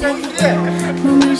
사장님이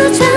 멈춰